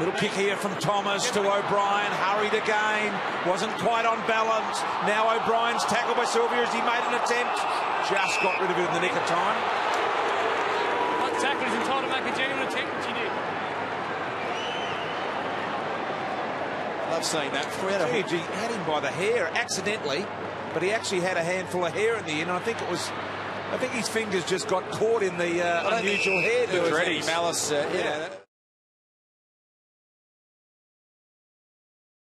Little kick here from Thomas to O'Brien. Hurried again. Wasn't quite on balance. Now O'Brien's tackled by Sylvia as he made an attempt. Just got rid of it in the nick of time. That tackle is entitled to make a genuine attempt, which he did. Love seeing that. Fred he had him by the hair accidentally, but he actually had a handful of hair in the end. I think it was. I think his fingers just got caught in the uh, unusual hair. There was any malice. Uh, yeah.